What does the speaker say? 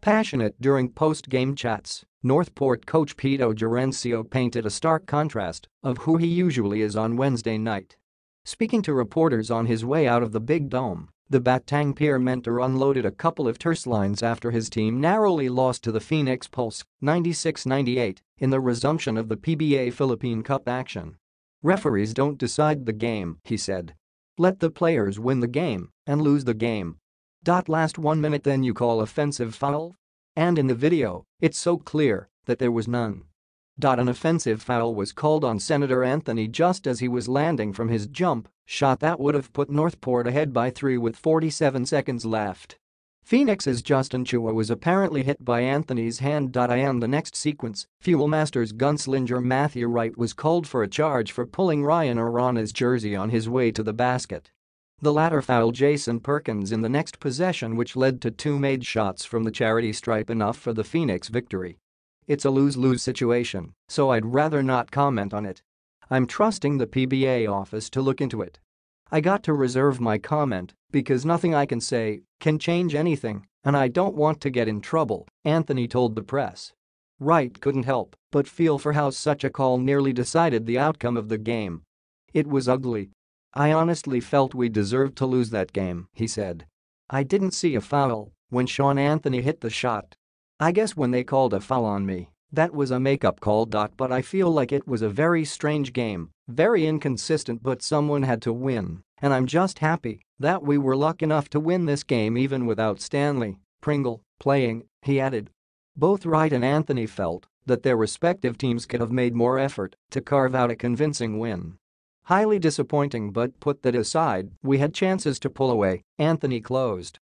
Passionate during post-game chats, Northport coach Pido Jarencio painted a stark contrast of who he usually is on Wednesday night. Speaking to reporters on his way out of the Big Dome, the Batang Pier mentor unloaded a couple of terse lines after his team narrowly lost to the Phoenix Pulse 96-98 in the resumption of the PBA Philippine Cup action. Referees don't decide the game, he said. Let the players win the game and lose the game Last one minute then you call offensive foul? And in the video, it's so clear that there was none. An offensive foul was called on Sean Anthony just as he was landing from his jump shot that would have put Northport ahead by three with 47 seconds left. Phoenix's Justin Chua was apparently hit by Anthony's hand. In the next sequence, Fuel Masters gunslinger Matthew Wright was called for a charge for pulling Ryan Arana's jersey on his way to the basket. The latter fouled Jason Perkins in the next possession which led to two made shots from the charity stripe enough for the Phoenix victory. It's a lose-lose situation, so I'd rather not comment on it. I'm trusting the PBA office to look into it. I got to reserve my comment because nothing I can say can change anything and I don't want to get in trouble, Anthony told the press. Wright couldn't help but feel for how such a call nearly decided the outcome of the game. It was ugly I honestly felt we deserved to lose that game, he said. I didn't see a foul when Sean Anthony hit the shot. I guess when they called a foul on me, that was a makeup call. But I feel like it was a very strange game, very inconsistent but someone had to win, and I'm just happy that we were lucky enough to win this game even without Stanley Pringle playing, he added. Both Wright and Anthony felt that their respective teams could have made more effort to carve out a convincing win. Highly disappointing but put that aside, we had chances to pull away, Anthony closed.